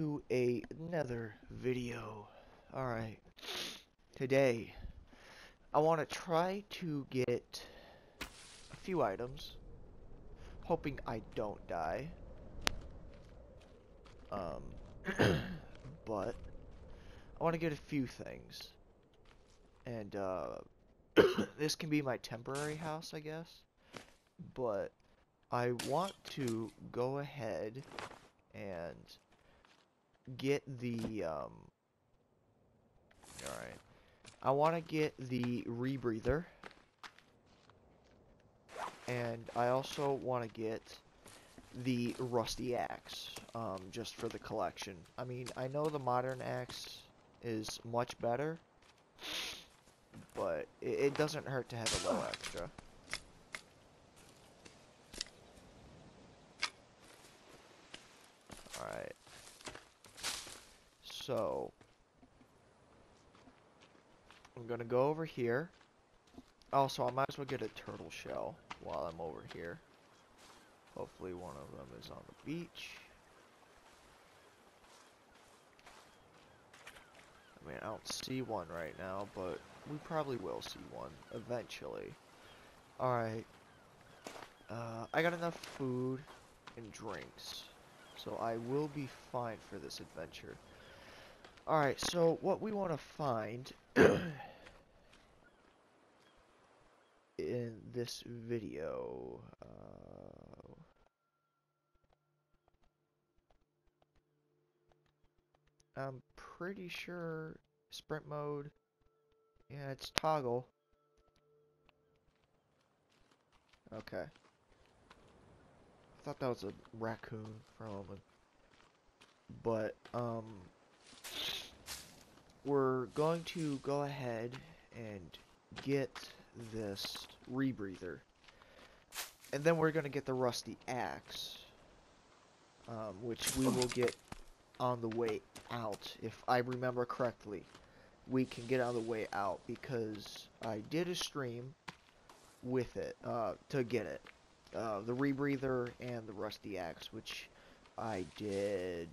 to a- another video. Alright, today I want to try to get a few items, hoping I don't die. Um, but I want to get a few things, and uh, this can be my temporary house, I guess, but I want to go ahead and get the, um, alright, I want to get the rebreather, and I also want to get the rusty axe, um, just for the collection. I mean, I know the modern axe is much better, but it, it doesn't hurt to have a little extra. So, I'm gonna go over here. Also, I might as well get a turtle shell while I'm over here. Hopefully one of them is on the beach. I mean, I don't see one right now, but we probably will see one eventually. Alright. Uh, I got enough food and drinks. So I will be fine for this adventure. Alright, so what we want to find in this video... Uh, I'm pretty sure sprint mode... Yeah, it's toggle. Okay. I thought that was a raccoon for a moment. But, um, we're going to go ahead and get this rebreather. And then we're going to get the rusty axe, um, which we will get on the way out, if I remember correctly. We can get on the way out because I did a stream with it, uh, to get it uh, the rebreather and the rusty axe, which I did,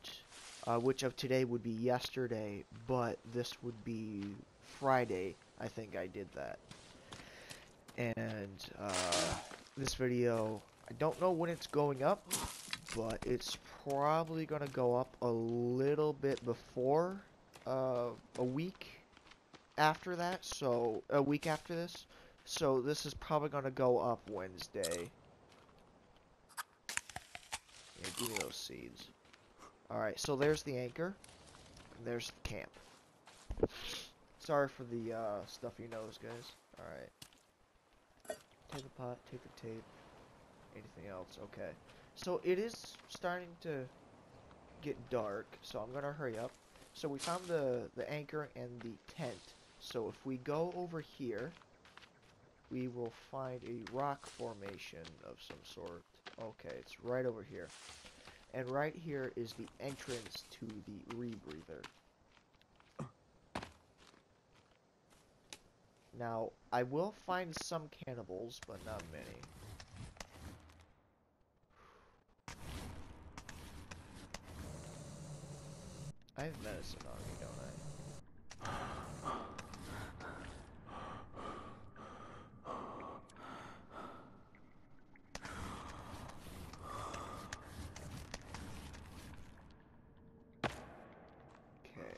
uh, which of today would be yesterday, but this would be Friday. I think I did that. And uh, this video, I don't know when it's going up, but it's probably going to go up a little bit before uh, a week after that, so a week after this. So this is probably going to go up Wednesday. Yeah, give me those seeds. Alright, so there's the anchor. There's the camp. Sorry for the uh, stuffy nose, guys. Alright. Take the pot, take the tape. Anything else? Okay. So it is starting to get dark, so I'm gonna hurry up. So we found the, the anchor and the tent. So if we go over here, we will find a rock formation of some sort. Okay, it's right over here. And right here is the entrance to the rebreather. Now, I will find some cannibals, but not many. I have medicine on me, don't I? Okay.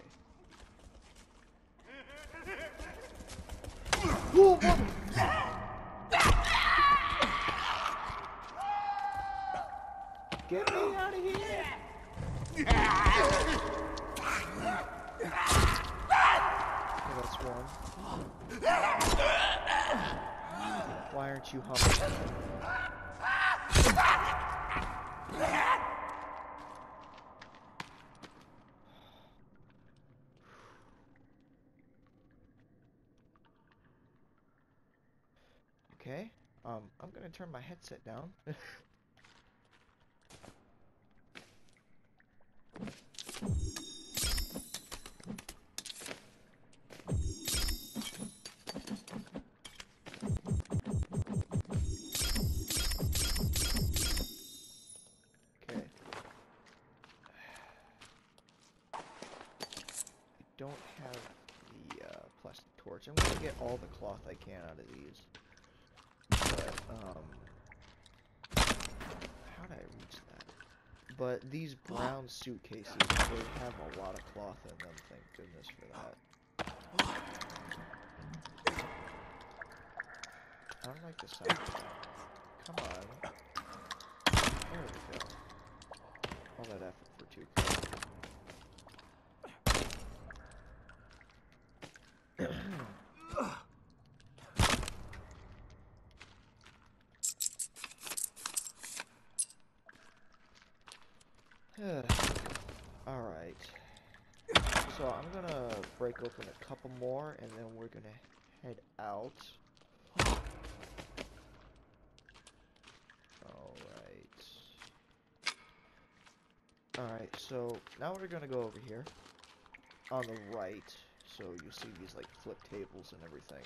Whoa, what? Get me out of here! Okay, that's one. Why aren't you humming? Okay, um, I'm gonna turn my headset down. suitcases, they have a lot of cloth in them, thank goodness for that. I don't like the sound of that. Come on. There we go. All that effort for two kills. Alright. So I'm gonna break open a couple more and then we're gonna head out. Alright. Alright, so now we're gonna go over here. On the right. So you see these like flip tables and everything.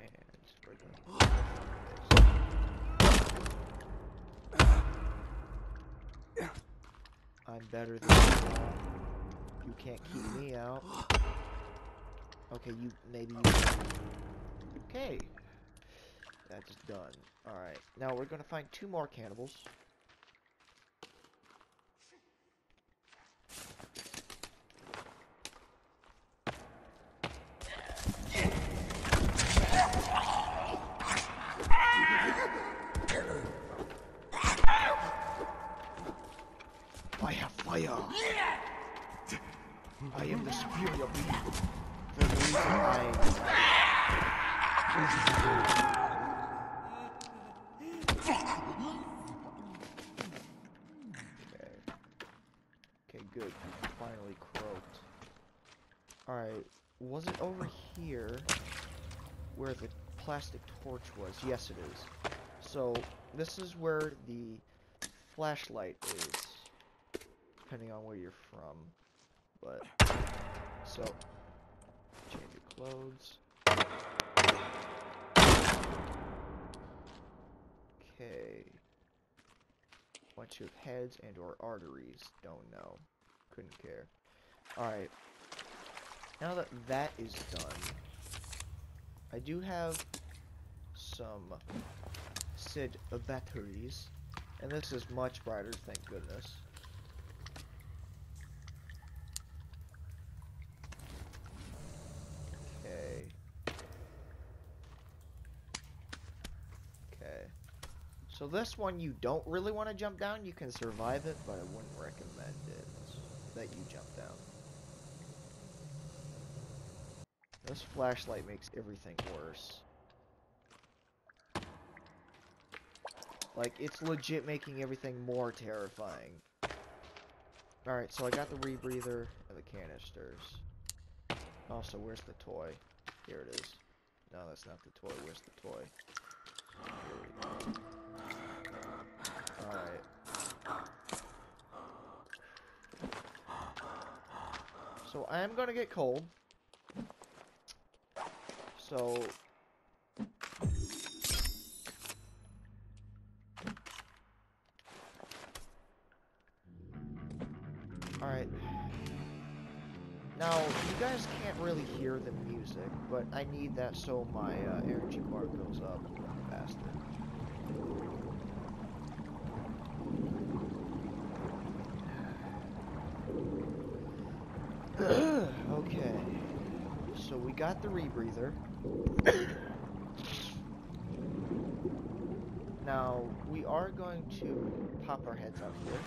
And we're gonna I'm better than you. You can't keep me out. Okay, you maybe you Okay. That's done. Alright. Now we're gonna find two more cannibals. I have fire. I am the superior being. For the reason I Okay. Okay, good. You finally croaked. Alright, was it over here where the plastic torch was? Yes, it is. So, this is where the flashlight is, depending on where you're from. But, so, change your clothes. Okay. Bunch of heads and or arteries. Don't know. Couldn't care. Alright. Now that that is done, I do have some SID batteries. And this is much brighter, thank goodness. Okay. Okay. So this one you don't really want to jump down. You can survive it, but I wouldn't recommend it that you jump down. This flashlight makes everything worse. Like, it's legit making everything more terrifying. Alright, so I got the rebreather and the canisters. Also, where's the toy? Here it is. No, that's not the toy. Where's the toy? Alright. So I am gonna get cold. So but I need that so my uh, energy bar goes up faster. okay. So we got the rebreather. now, we are going to pop our heads out here.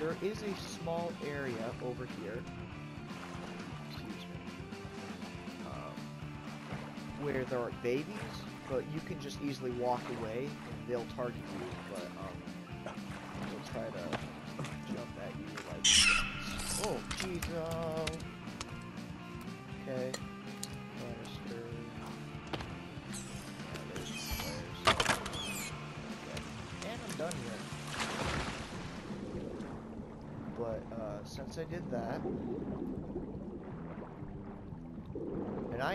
There is a small area over here. Where there are babies, but you can just easily walk away and they'll target you, but um, they'll try to jump at you like. Oh, jeez. Uh, okay. Done here. But uh, since I did that,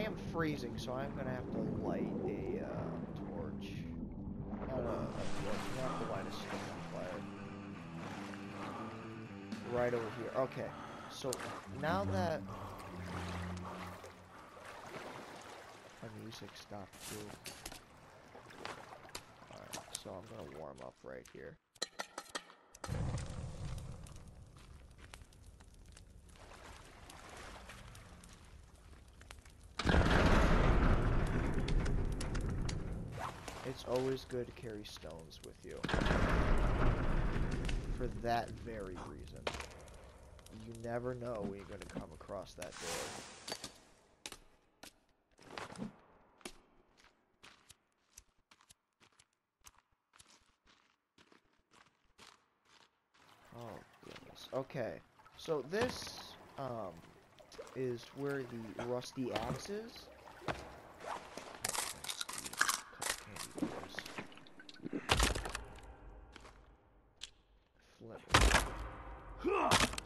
I am freezing, so I'm gonna have to light a uh, torch. Not a, torch. I'm gonna have to light a fire. Right right over here. Okay, so now that my music stopped too. Alright, so I'm gonna warm up right here. It's always good to carry stones with you. For that very reason. You never know when you're going to come across that door. Oh, goodness. Okay. So this, um, is where the rusty axe is.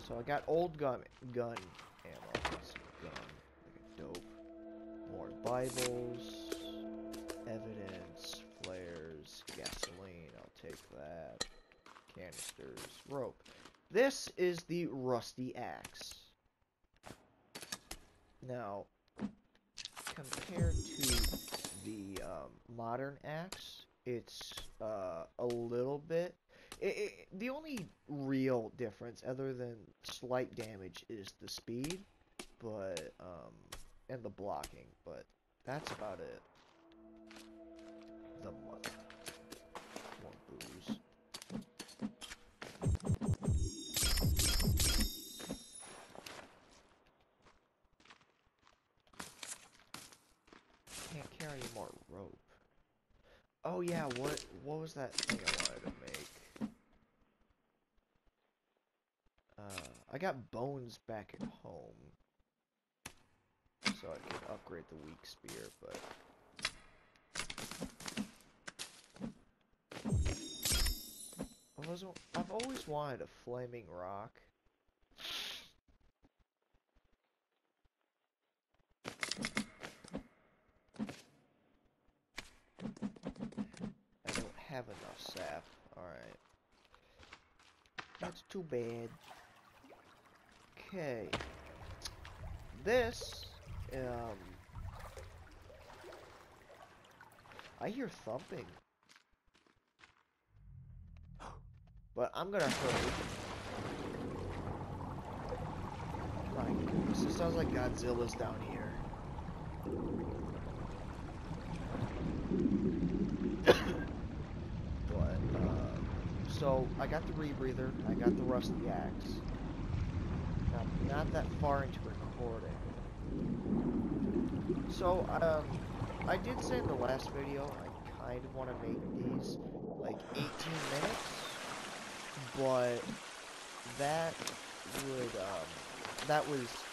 So I got old gun gun ammo. Let's gun. Like dope. More Bibles. Evidence. Flares. Gasoline. I'll take that. Canisters. Rope. This is the rusty axe. Now, compared to the um, modern axe, it's uh, a little bit it, it, the only real difference, other than slight damage, is the speed, but um, and the blocking. But that's about it. The mother. More booze. Can't carry more rope. Oh yeah, what what was that thing I wanted to make? I got bones back at home. So I could upgrade the weak spear, but... I was, I've always wanted a flaming rock. I don't have enough sap. Alright. That's too bad. Okay. This, um... I hear thumping. But I'm gonna hurry. My goodness, it sounds like Godzilla's down here. but, uh, so, I got the rebreather, I got the rusty axe not that far into recording. So, um, I did say in the last video, I kind of want to make these, like, 18 minutes, but that would, um, that was,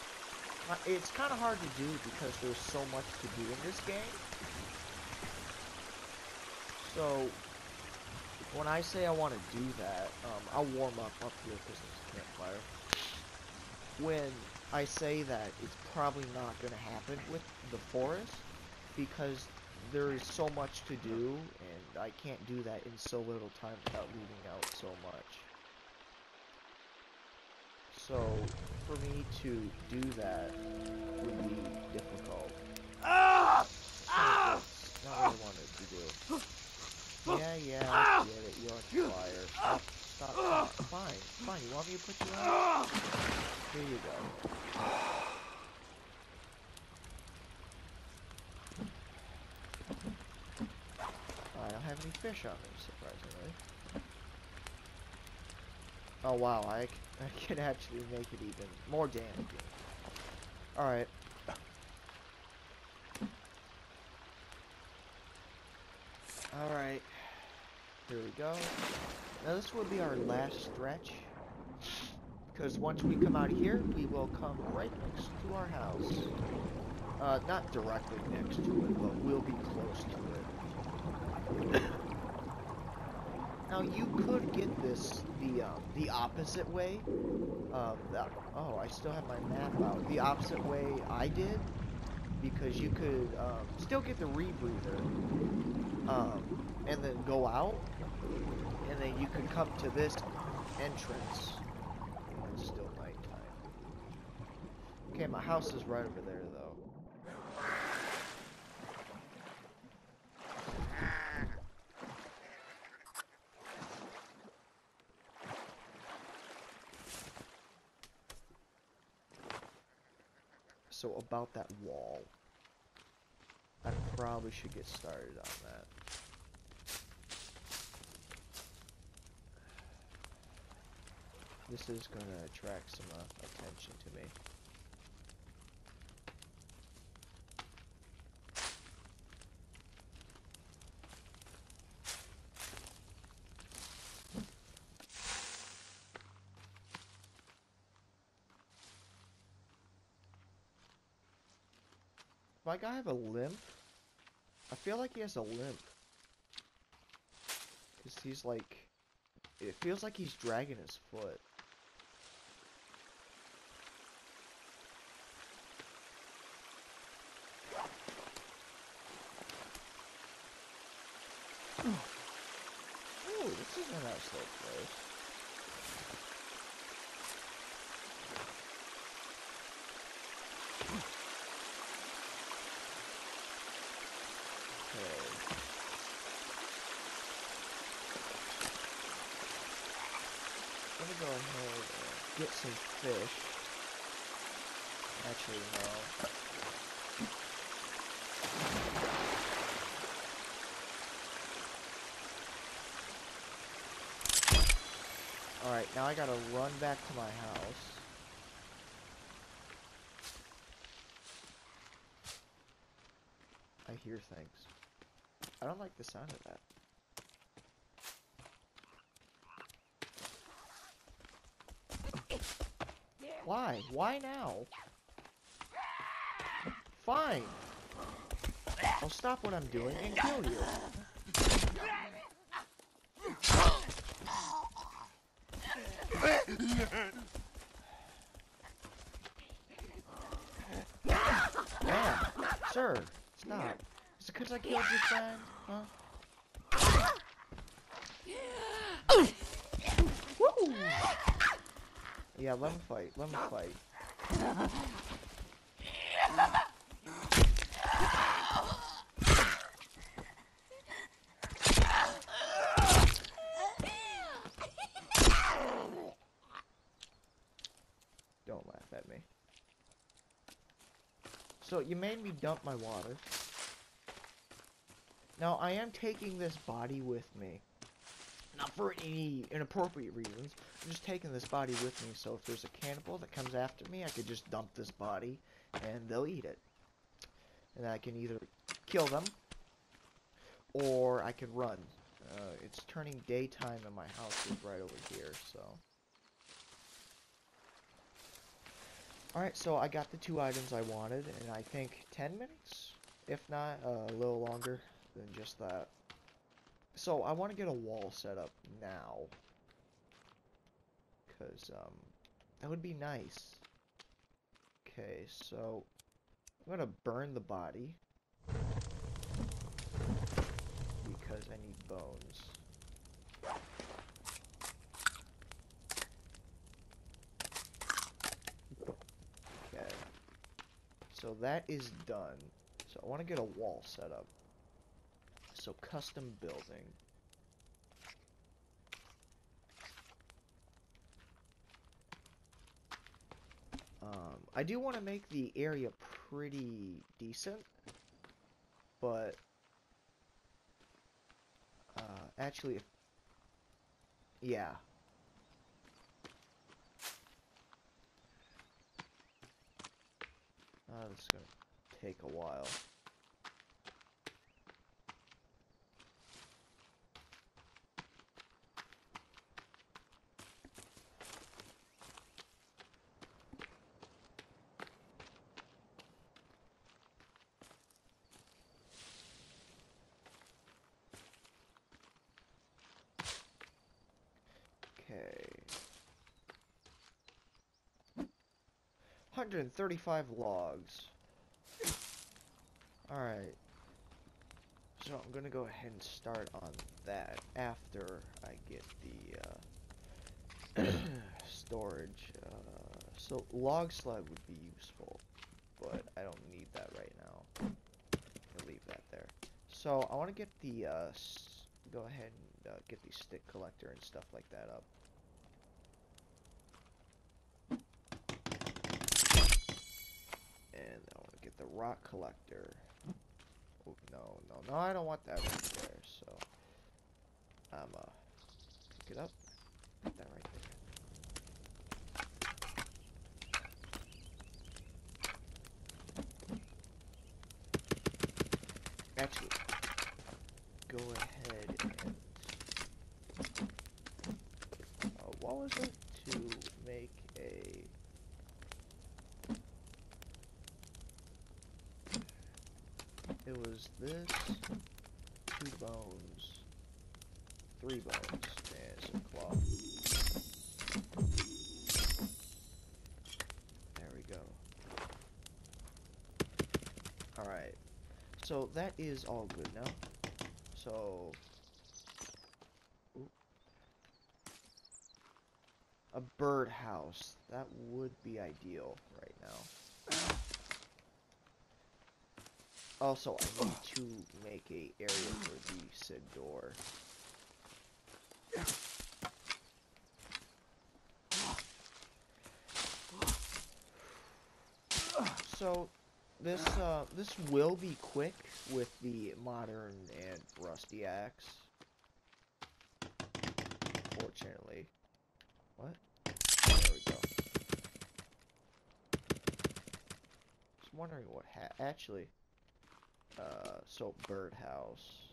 it's kind of hard to do because there's so much to do in this game. So, when I say I want to do that, um, I'll warm up up here because there's a campfire when I say that it's probably not going to happen with the forest because there is so much to do and I can't do that in so little time without leaving out so much. So, for me to do that would be difficult. Ah! Ah! Not what I wanted to do. Yeah, yeah, I get it. You're on fire. Stop. Fine, fine. You want me to put you out? Here you go. I don't have any fish on me, surprisingly. Oh wow, I, I can actually make it even more damaging. Alright. Alright. Here we go. Now this will be our last stretch. Because once we come out of here, we will come right next to our house. Uh, not directly next to it, but we'll be close to it. now you could get this the um, the opposite way. That, oh, I still have my map out. The opposite way I did, because you could um, still get the rebreather um, and then go out and then you could come to this entrance it's still nighttime. Okay my house is right over there though. So about that wall. I probably should get started on that. This is gonna attract some uh, attention to me. My guy have a limp? I feel like he has a limp. Cause he's like, it feels like he's dragging his foot. Ooh, this is a nice little place. Okay. Let me go ahead and get some fish. Actually, no. Alright, now I gotta run back to my house. I hear things. I don't like the sound of that. Why? Why now? Fine. I'll stop what I'm doing and kill you. Damn. Sir, stop. Is it because I killed your friend? Huh? Woo! Yeah, let him fight. Let him fight. Don't laugh at me. So, you made me dump my water. Now, I am taking this body with me. Not for any inappropriate reasons. I'm just taking this body with me, so if there's a cannibal that comes after me, I could just dump this body, and they'll eat it. And I can either kill them, or I can run. Uh, it's turning daytime, and my house is right over here, so... Alright, so I got the two items I wanted, and I think 10 minutes? If not, uh, a little longer than just that. So, I want to get a wall set up now. Because, um, that would be nice. Okay, so, I'm gonna burn the body. Because I need bones. So that is done. So I want to get a wall set up. So custom building. Um, I do want to make the area pretty decent, but uh, actually, yeah. Uh, this is gonna take a while. 135 logs. Alright. So I'm gonna go ahead and start on that after I get the uh, storage uh, so log sled would be useful, but I don't need that right now. I'll leave that there. So I want to get the uh, go ahead and uh, get the stick collector and stuff like that up. And I want to get the rock collector. Oh, no, no, no, I don't want that right there. So I'm uh pick it up. Put that right there. Actually, go ahead and uh, what was it to make a it was this two bones three bones and some cloth there we go. Alright so that is all good now. So a birdhouse. That would be ideal right now also, I need to make a area for the said door. So, this uh, this will be quick with the modern and rusty axe. Fortunately, what? There we go. Just wondering what ha actually. Uh, so birdhouse.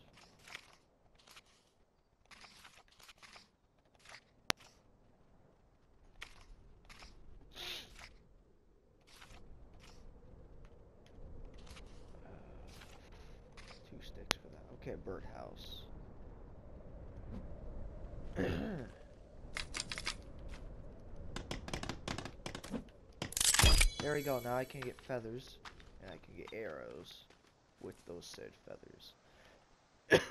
Uh, two sticks for that. Okay, birdhouse. there we go. Now I can get feathers, and I can get arrows with those said feathers.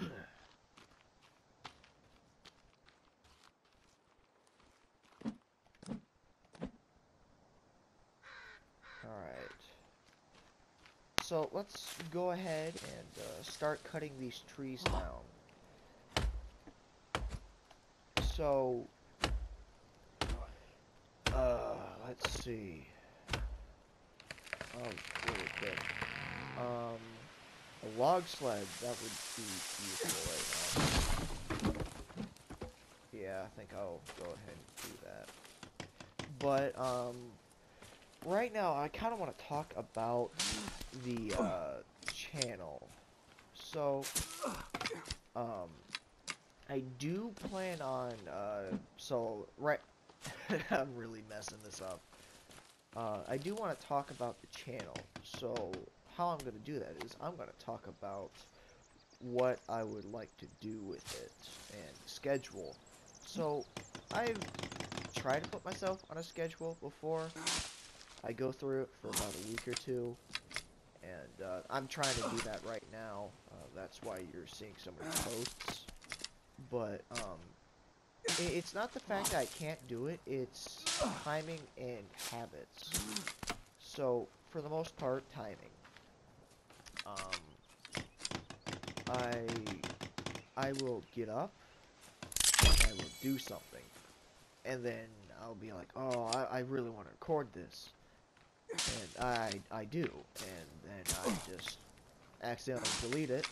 Alright. So let's go ahead and uh, start cutting these trees down. So, uh, let's see. Oh, really good. Um, a log sled, that would be useful right now. Yeah, I think I'll go ahead and do that. But, um, right now I kind of want to talk about the, uh, channel. So, um, I do plan on, uh, so, right, I'm really messing this up. Uh, I do want to talk about the channel. So, how I'm going to do that is I'm going to talk about what I would like to do with it and schedule. So, I've tried to put myself on a schedule before. I go through it for about a week or two, and uh, I'm trying to do that right now. Uh, that's why you're seeing of the posts. But um, i it's not the fact that I can't do it; it's timing and habits. So, for the most part, timing. Um, I I will get up, I will do something, and then I'll be like, oh, I, I really want to record this, and I I do, and then I just accidentally delete it,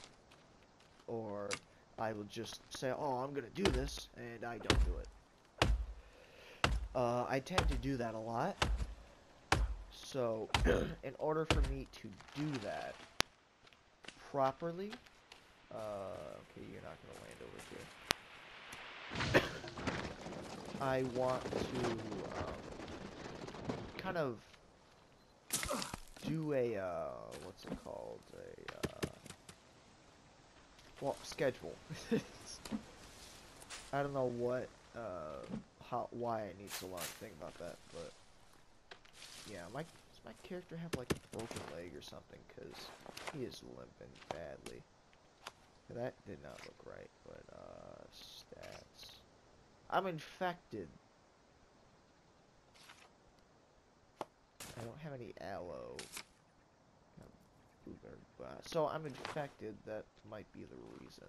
or I will just say, oh, I'm gonna do this, and I don't do it. Uh, I tend to do that a lot. So, in order for me to do that properly, uh, okay, you're not gonna land over here. I want to um, kind of do a uh, what's it called? A uh, well, schedule. I don't know what uh, how why I need to learn think about that, but yeah, my my character have like a broken leg or something? Cause he is limping badly. That did not look right, but uh, stats. I'm infected. I don't have any aloe. So I'm infected. That might be the reason.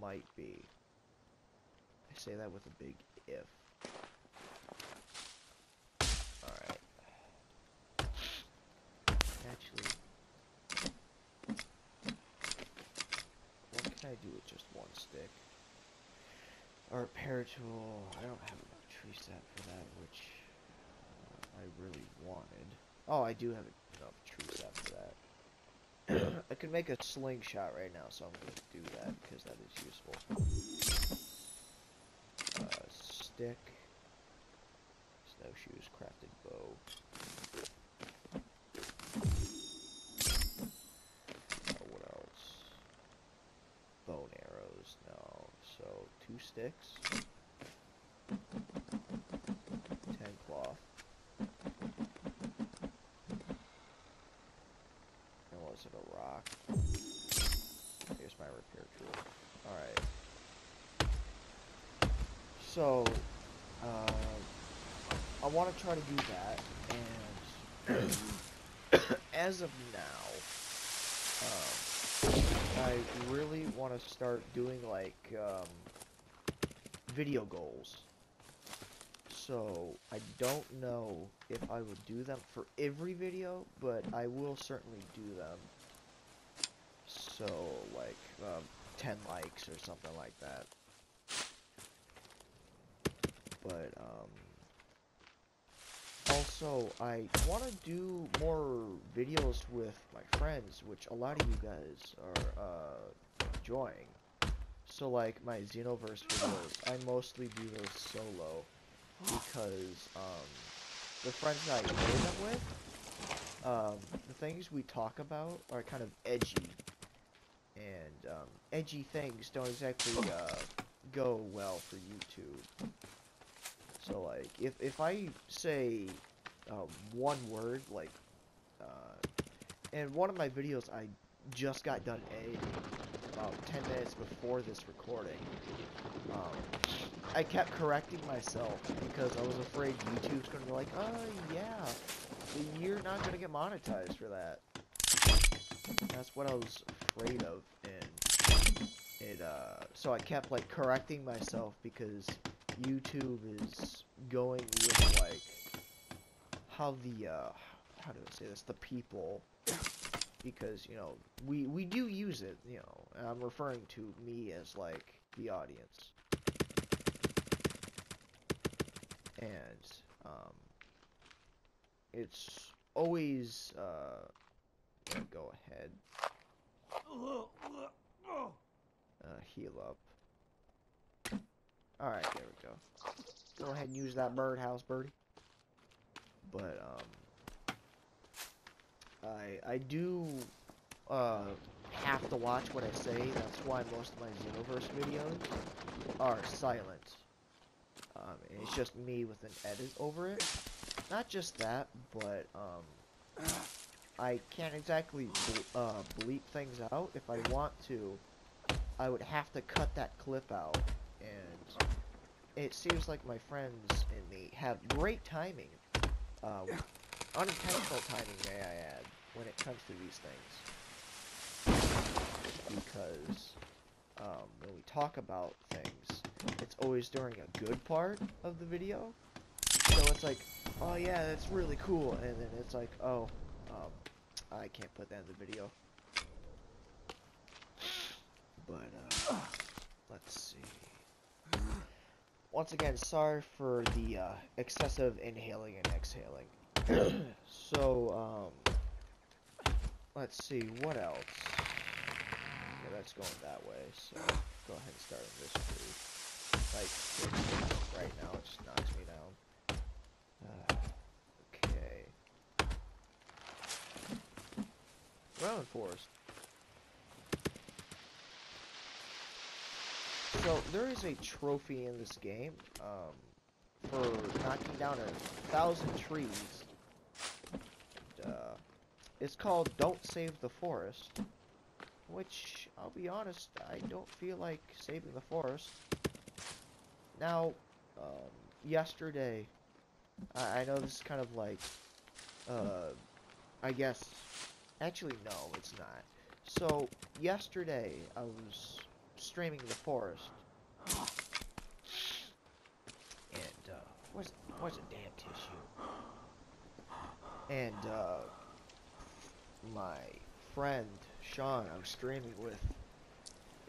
Might be. I say that with a big if. Actually, what can I do with just one stick? Or a power tool. I don't have enough tree sap for that, which uh, I really wanted. Oh, I do have enough tree sap for that. I can make a slingshot right now, so I'm going to do that because that is useful. Uh, stick. Snowshoes, crafted bow. Uh, what else? Bone arrows, no. So, two sticks. Ten cloth. And was it a rock? Here's my repair tool. Alright. So, uh, I want to try to do that, and as of now, um, I really want to start doing like um, video goals. So I don't know if I will do them for every video, but I will certainly do them. So like um, 10 likes or something like that. But um, also I want to do more videos with my friends, which a lot of you guys are uh, enjoying. So like my Xenoverse videos, I mostly do those solo because um, the friends that I play them with, um, the things we talk about are kind of edgy, and um, edgy things don't exactly uh, go well for YouTube. So like, if if I say uh, one word like, uh, in one of my videos, I just got done editing about 10 minutes before this recording. Um, I kept correcting myself because I was afraid YouTube's gonna be like, oh yeah, you're not gonna get monetized for that. That's what I was afraid of, and it, uh, so I kept like correcting myself because YouTube is going with like how the uh how do I say this the people because you know we we do use it you know I'm referring to me as like the audience and um it's always uh go ahead uh, heal up Alright, there we go. Go ahead and use that birdhouse, birdie. But, um... I, I do, uh, have to watch what I say. That's why most of my Xenoverse videos are silent. Um, it's just me with an edit over it. Not just that, but, um... I can't exactly, ble uh, bleep things out. If I want to, I would have to cut that clip out and it seems like my friends and me have great timing. Um, unintentional timing, may I add, when it comes to these things. Because um, when we talk about things, it's always during a good part of the video. So it's like, oh yeah, that's really cool, and then it's like, oh, um, I can't put that in the video. But, uh, let's see. Once again, sorry for the uh, excessive inhaling and exhaling. so, um, let's see, what else? Yeah, that's going that way, so go ahead and start on this tree. Like, right now, it just knocks me down. Uh, okay. Round forest. So, there is a trophy in this game, um, for knocking down a thousand trees. It's called Don't Save the Forest, which, I'll be honest, I don't feel like saving the forest. Now, um, yesterday, I, I know this is kind of like uh, I guess, actually no, it's not. So, yesterday, I was streaming the forest, and, uh, where's, where's a damn tissue? And, uh, my friend, Sean, I was streaming with,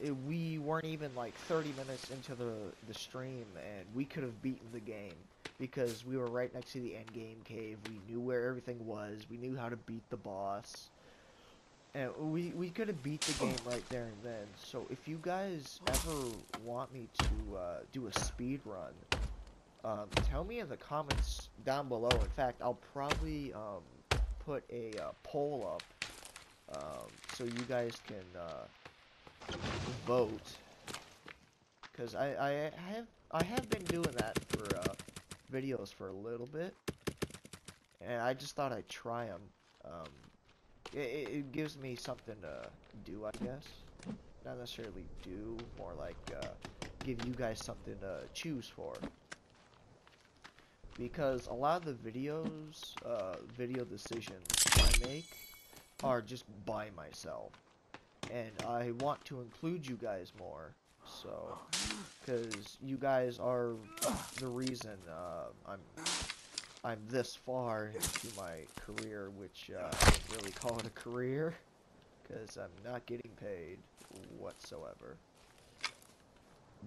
it, we weren't even like 30 minutes into the, the stream, and we could have beaten the game because we were right next to the end game cave. We knew where everything was. We knew how to beat the boss. And we, we could have beat the game right there and then. So if you guys ever want me to uh, do a speed run, um, tell me in the comments down below. In fact, I'll probably um, put a uh, poll up um, so you guys can uh, vote. Because I, I have I have been doing that for uh, videos for a little bit, and I just thought I'd try them. Um, it, it gives me something to do, I guess. Not necessarily do, more like uh, give you guys something to choose for. Because a lot of the videos, uh, video decisions I make are just by myself. And I want to include you guys more. So, because you guys are the reason uh, I'm I'm this far into my career, which uh, I don't really call it a career, because I'm not getting paid whatsoever.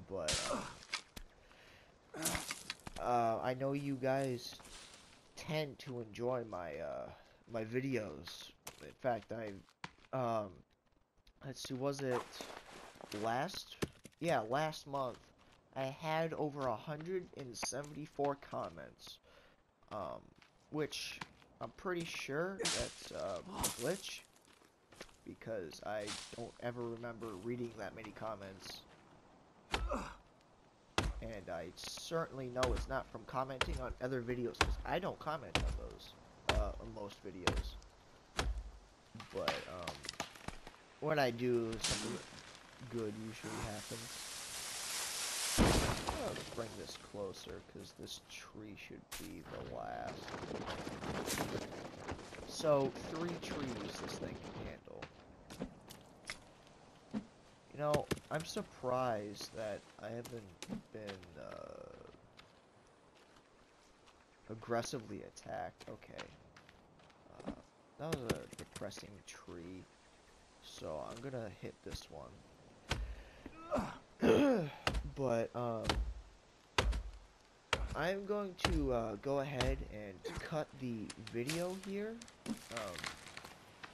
But uh, uh, I know you guys tend to enjoy my uh, my videos. In fact, I um, let's see, was it last yeah, last month, I had over 174 comments, um, which I'm pretty sure that's uh, a glitch, because I don't ever remember reading that many comments. And I certainly know it's not from commenting on other videos, because I don't comment on those, uh, on most videos. But, um, when I do, something good usually happens. I'll bring this closer because this tree should be the last. So, three trees this thing can You know, I'm surprised that I haven't been uh, aggressively attacked. Okay. Uh, that was a depressing tree. So I'm gonna hit this one. but um, I'm going to uh, go ahead and cut the video here um,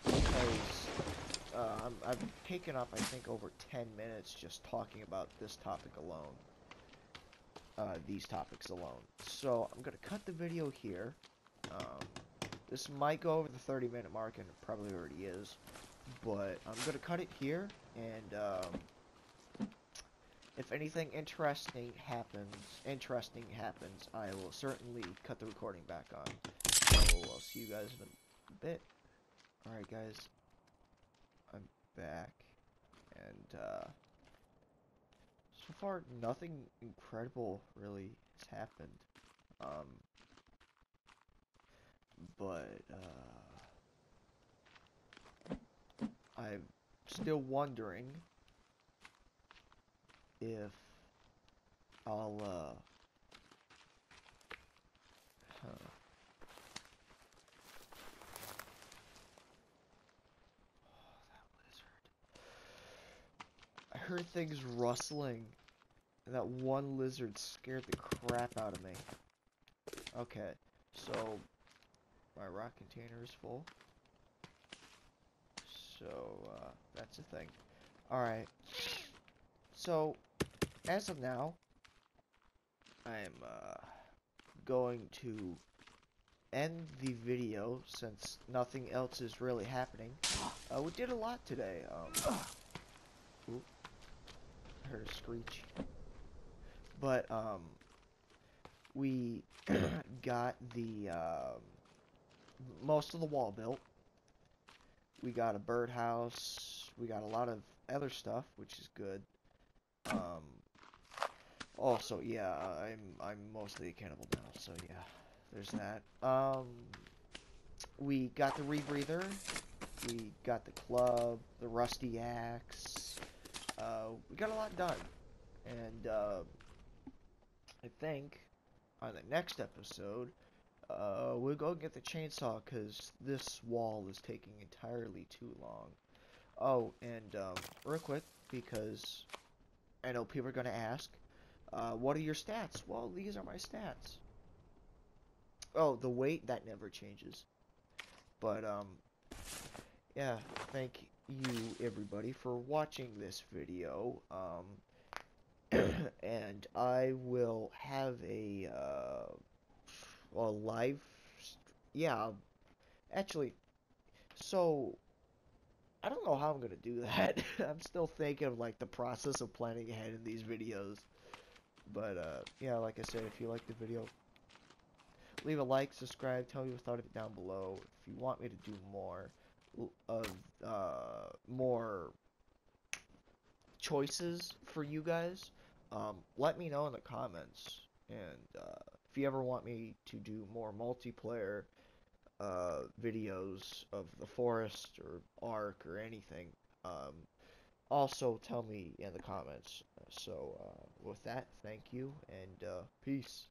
because uh, I'm, I've taken up I think over 10 minutes just talking about this topic alone. Uh, these topics alone. So I'm gonna cut the video here. Um, this might go over the 30 minute mark and it probably already is. But I'm gonna cut it here and um, if anything interesting happens, interesting happens, I will certainly cut the recording back on. So I'll see you guys in a bit. Alright guys, back, and uh, so far nothing incredible really has happened. Um, but uh, I'm still wondering if I'll, uh, huh. Oh, that lizard. I heard things rustling, and that one lizard scared the crap out of me. Okay, so my rock container is full. So, uh, that's a thing. Alright. So, as of now, I'm uh, going to end the video since nothing else is really happening. Uh, we did a lot today. Um, A screech. But um, we got the um, most of the wall built. We got a birdhouse. We got a lot of other stuff, which is good. Um, also, yeah, I'm I'm mostly a cannibal now, so yeah, there's that. Um, we got the rebreather, we got the club, the rusty axe. Uh, we got a lot done, and uh, I think on the next episode, uh, we'll go get the chainsaw because this wall is taking entirely too long. Oh, and um, real quick, because I know people are going to ask, uh, what are your stats? Well, these are my stats. Oh, the weight, that never changes. But, um, yeah, thank you, everybody, for watching this video. Um, and I will have a, uh, a live, yeah, actually, so, I don't know how I'm gonna do that. I'm still thinking of, like, the process of planning ahead in these videos. But, uh, yeah, like I said, if you like the video, leave a like, subscribe, tell me what thought of it down below. If you want me to do more of, uh, more choices for you guys, um, let me know in the comments. And, uh, if you ever want me to do more multiplayer, uh, videos of the forest or ark or anything, um, also tell me in the comments. So, uh, with that, thank you, and uh, peace.